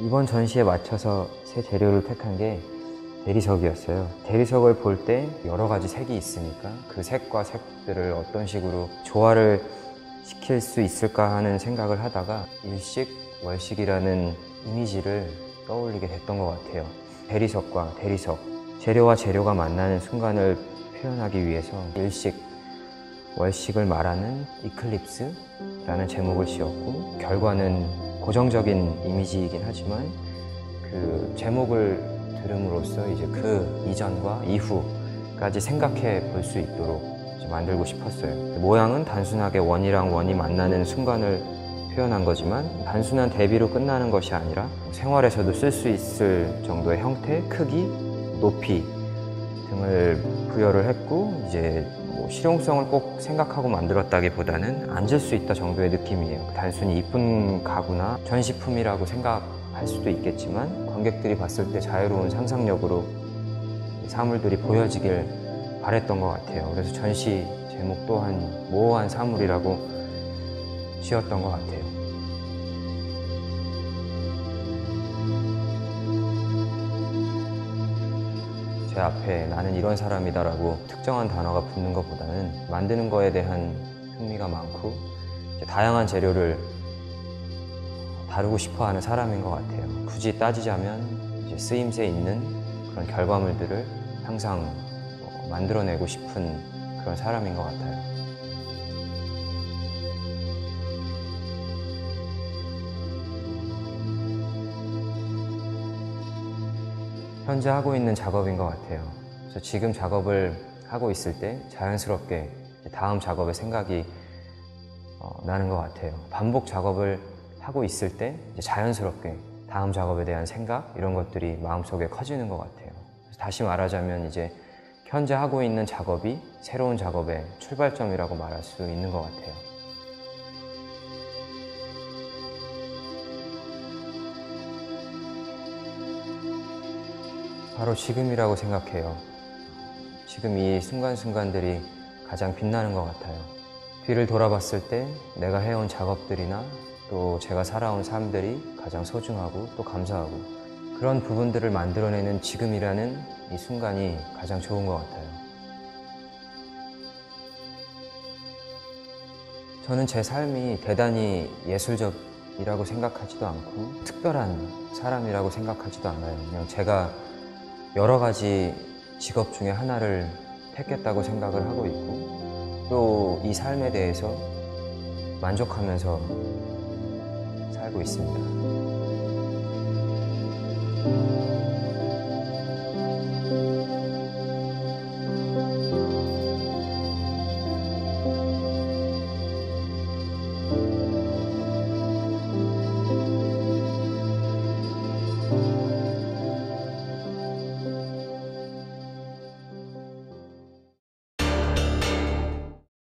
이번 전시에 맞춰서 새 재료를 택한 게 대리석이었어요. 대리석을 볼 때 여러 가지 색이 있으니까 그 색과 색들을 어떤 식으로 조화를 시킬 수 있을까 하는 생각을 하다가 일식, 월식이라는 이미지를 떠올리게 됐던 것 같아요. 대리석과 대리석, 재료와 재료가 만나는 순간을 표현하기 위해서 일식, 월식을 말하는 이클립스라는 제목을 지었고 결과는 고정적인 이미지이긴 하지만 그 제목을 들음으로써 이제 그 이전과 이후까지 생각해 볼 수 있도록 만들고 싶었어요. 모양은 단순하게 원이랑 원이 만나는 순간을 표현한 거지만 단순한 대비로 끝나는 것이 아니라 생활에서도 쓸 수 있을 정도의 형태, 크기, 높이 등을 부여를 했고 이제 뭐 실용성을 꼭 생각하고 만들었다기보다는 앉을 수 있다 정도의 느낌이에요. 단순히 이쁜 가구나 전시품이라고 생각할 수도 있겠지만 관객들이 봤을 때 자유로운 상상력으로 사물들이 보여지길 바랬던 것 같아요. 그래서 전시 제목 또한 모호한 사물이라고 지었던 것 같아요. 제 앞에 나는 이런 사람이다라고 특정한 단어가 붙는 것보다는 만드는 거에 대한 흥미가 많고 다양한 재료를 다루고 싶어 하는 사람인 것 같아요. 굳이 따지자면 쓰임새 있는 그런 결과물들을 항상 어, 만들어내고 싶은 그런 사람인 것 같아요. 현재 하고 있는 작업인 것 같아요. 그래서 지금 작업을 하고 있을 때 자연스럽게 다음 작업의 생각이 어, 나는 것 같아요. 반복 작업을 하고 있을 때 자연스럽게 다음 작업에 대한 생각 이런 것들이 마음속에 커지는 것 같아요. 다시 말하자면 이제 현재 하고 있는 작업이 새로운 작업의 출발점이라고 말할 수 있는 것 같아요. 바로 지금이라고 생각해요. 지금 이 순간순간들이 가장 빛나는 것 같아요. 뒤를 돌아봤을 때 내가 해온 작업들이나 또 제가 살아온 삶들이 가장 소중하고 또 감사하고 그런 부분들을 만들어내는 지금이라는 이 순간이 가장 좋은 것 같아요. 저는 제 삶이 대단히 예술적이라고 생각하지도 않고 특별한 사람이라고 생각하지도 않아요. 그냥 제가 여러 가지 직업 중에 하나를 택했다고 생각을 하고 있고 또 이 삶에 대해서 만족하면서 살고 있습니다.